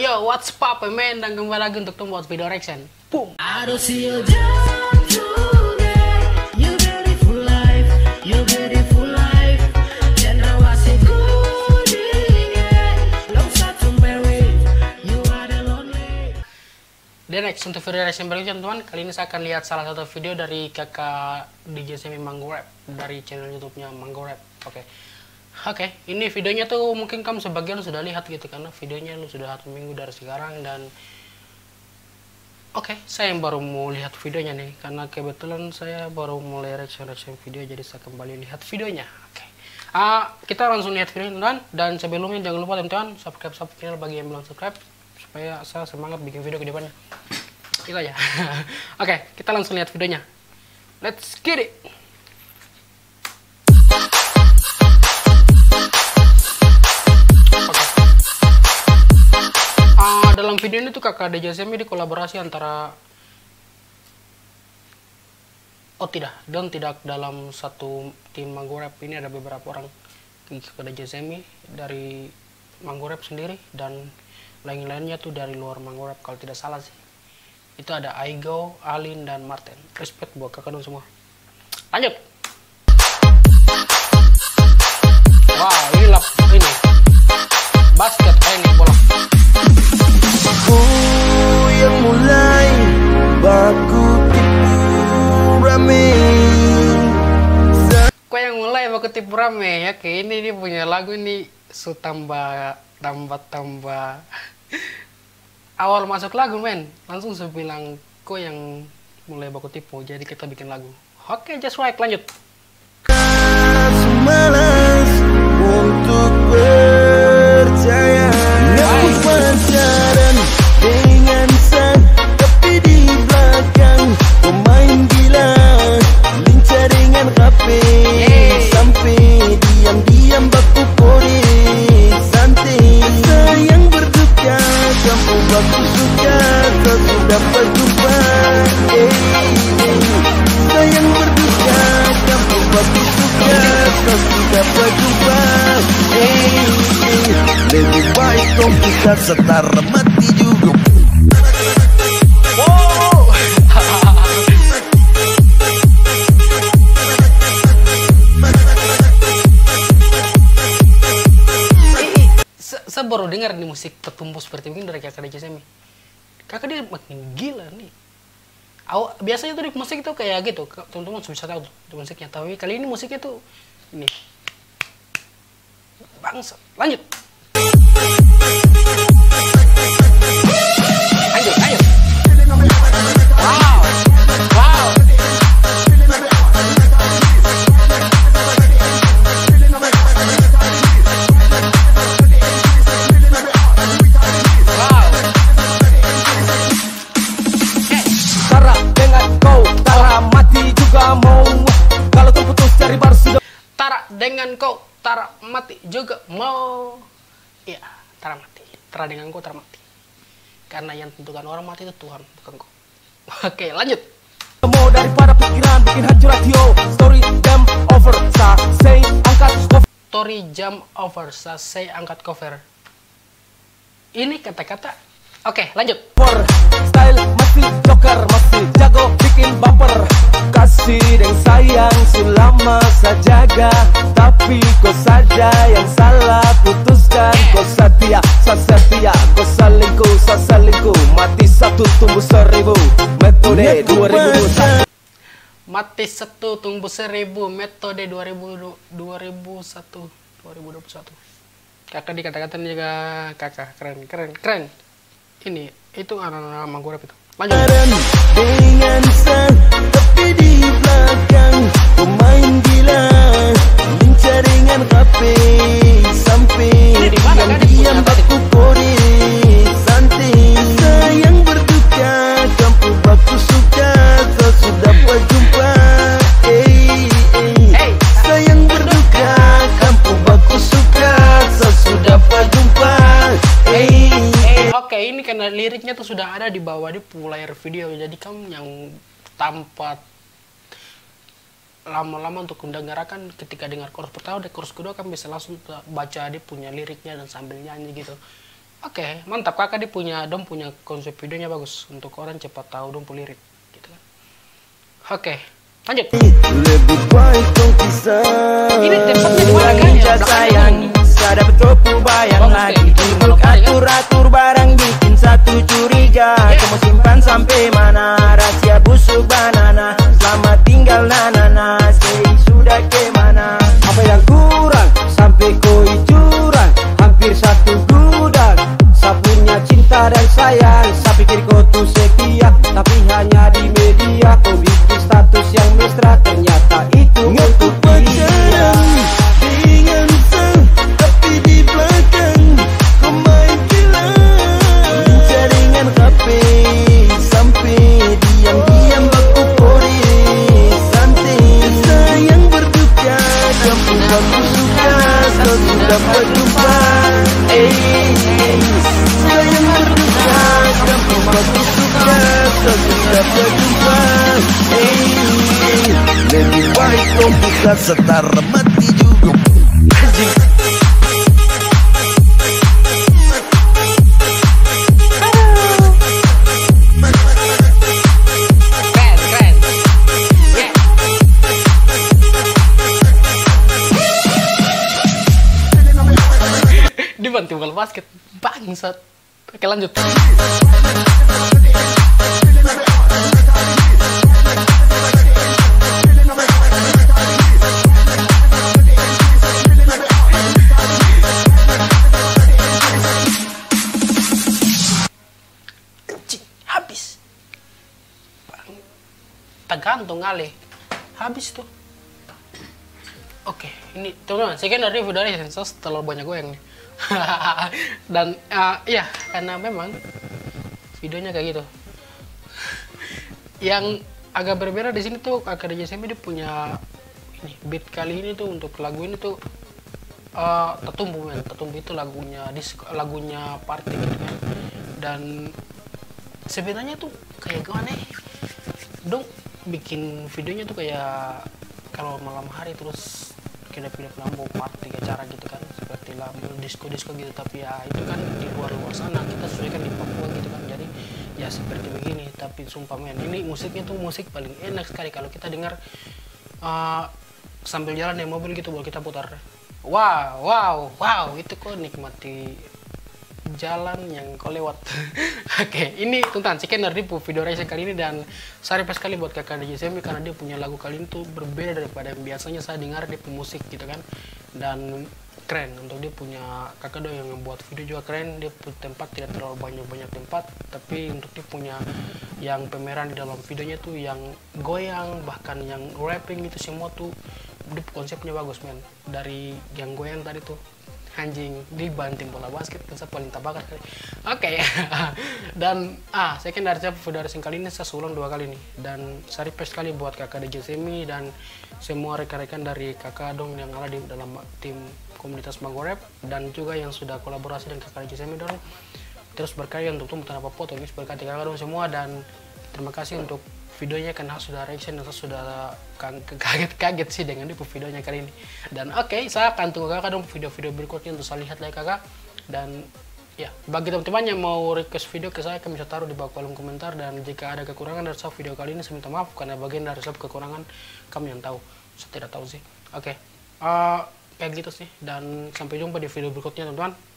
yo, what's up, men? Dan kembali lagi untuk membuat video reaction. Boom. I don't see you down today. You beautiful life, you beautiful life. Then I was a good Long start to marry, you are the lonely. Dan next untuk video reaction berikutnya teman-teman, kali ini saya akan lihat salah satu video dari kakak DJ Semi Mango Rap dari channel YouTube-nya Mango Rap. Oke. Oke, ini videonya tuh mungkin kamu sebagian sudah lihat gitu karena videonya lu sudah satu minggu dari sekarang dan Oke, saya yang baru mau lihat videonya nih karena kebetulan saya baru mulai reaction-reaction video jadi saya kembali lihat videonya. Oke. Ah, kita langsung lihat videonya teman-teman dan sebelumnya jangan lupa teman-teman subscribe subscribe bagi yang belum subscribe supaya saya semangat bikin video ke depannya. Itu aja. Oke, kita langsung lihat videonya. Let's get it. Video ini tuh kakak DJ Semi di kolaborasi antara Oh tidak, dan tidak dalam satu tim Manggorap ini ada beberapa orang kakak Semi dari Manggorap sendiri dan lain-lainnya tuh dari luar Manggorap kalau tidak salah sih. Itu ada Aigo, Alin dan Martin. Respect buat kakak semua. Lanjut. Rame ya kayak ini dia punya lagu ini su tambah tambah tambah awal masuk lagu men. Langsung saya bilang kok yang mulai baku tipu jadi kita bikin lagu. Oke just right lanjut. Malas untuk percaya Baku suka Kau sudah berjumpa eh. Sayang berduka Kamu baku suka Kau sudah berjumpa eh. Lebih baik dong kita setara mati baru dengar nih musik tertumbuh seperti begini dari kakak DJ Semi. Kakak dia makin gila nih. Aw, biasanya tuh di musik itu kayak gitu. Teman-teman bisa tahu tuh musiknya. Tapi kali ini musiknya tuh ini. Bangsa lanjut Kalau terputus cari baru sudah. Tara dengan kau Tara mati juga. Mau. Iya Tara mati. Tara dengan kau Tara mati. Karena yang tentukan orang mati itu Tuhan bukan kau. Oke lanjut. Mau daripada pikiran bikin hancur radio. Story jam over Say angkat cover. Story jam over Selesai angkat cover. Ini kata-kata. Oke lanjut. Style masih joker Masih jago bikin bumper Kasih dan sayang Selama saya jaga. Tapi kau saja yang salah Putuskan. Kau setia Saya setia Kau selingkuh Saya selingkuh. Mati satu tumbuh seribu Metode 2021 Mati satu tumbuh seribu Metode 2000, 2001 2021 Kakak dikata-kata juga kakak keren keren keren. Ini itu anak-anak manggurap itu. Lanjut. Dengan karena liriknya tuh sudah ada di bawah di player video. Jadi kamu yang tanpa lama-lama untuk mendengarkan ketika dengar chorus pertama dan chorus kedua kan bisa langsung baca dia punya liriknya dan sambil nyanyi gitu Oke, mantap kakak dia punya, dong punya konsep videonya bagus untuk orang cepat tahu dong lirik gitu kan. Oke, lanjut. Lebih baik kau pisah Ini tempatnya di mana, kan? Ya, sayang ini. Saya dapat topu bayang Bagus, lagi kayak. Duduk Kalau kaya, atur-atur barang bikin satu curiga. Kamu simpan sampai mana Rahasia busuk banana Sudah berjumpa Eh Sayang berduka Kamu kamu suka Kau sudah berjumpa Eh Lebih baik kau bisa setara mati juga Dibantu bola basket. Bangsat. Oke lanjut. Habis. Tergantung ale. Habis tuh. Oke, ini teman-teman, sekian dari video dari Sensos terlalu banyak goyang nih. Dan eh, ya, karena memang videonya kayak gitu. Yang agak berbeda di sini tuh kakak DJSM dia punya ini beat kali ini tuh untuk lagu ini tuh eh Tatumbu men, Tatumbu itu lagunya disco, lagunya party gitu kan. Dan sebenarnya tuh kayak gimana ya? Dong bikin videonya tuh kayak kalau malam hari terus kita pilih lampu party acara gitu kan seperti lampu disco disco gitu. Tapi ya itu kan di luar luar sana kita sesuaikan di Papua gitu kan. Jadi ya seperti begini. Tapi sumpah men ini musiknya tuh musik paling enak sekali. Kalau kita dengar uh, sambil jalan di mobil gitu baru kita putar. Wow wow wow itu kok nikmati jalan yang kau lewat. Oke, ini tentang sekian dari video Raisa kali ini dan saya request sekali buat kakak DJ Semi karena dia punya lagu kali ini tuh berbeda daripada yang biasanya saya dengar dia pemusik gitu kan. Dan keren untuk dia punya kakak do yang membuat video juga keren. Dia punya tempat tidak terlalu banyak banyak tempat. Tapi untuk dia punya yang pemeran di dalam videonya tuh yang goyang bahkan yang rapping itu semua tuh dia konsepnya bagus men. Dari yang goyang tadi tuh anjing. Dibanting bola basket kan saya paling tabakan oke. Dan ah saya kan dari saya dari kali ini saya ulang dua kali nih. Dan saya request sekali buat kakak DJ Semi dan semua rekan-rekan dari kakak dong yang ada di dalam tim komunitas Magorep dan juga yang sudah kolaborasi dengan kakak DJ Semi dong. Terus berkarya untuk tumbuh tanpa foto guys. Berkati kakak dong semua dan terima kasih untuk videonya karena sudah reaction saya sudah kaget-kaget sih dengan itu videonya kali ini. Dan oke saya akan tunggu kakak dong video-video berikutnya untuk saya lihat lagi kakak. Dan ya bagi teman-teman yang mau request video ke saya kami bisa taruh di bawah kolom komentar. Dan jika ada kekurangan dari saya video kali ini saya minta maaf karena bagian dari saya kekurangan kami yang tahu. Saya tidak tahu sih. Oke eh, kayak gitu sih. Dan sampai jumpa di video berikutnya teman-teman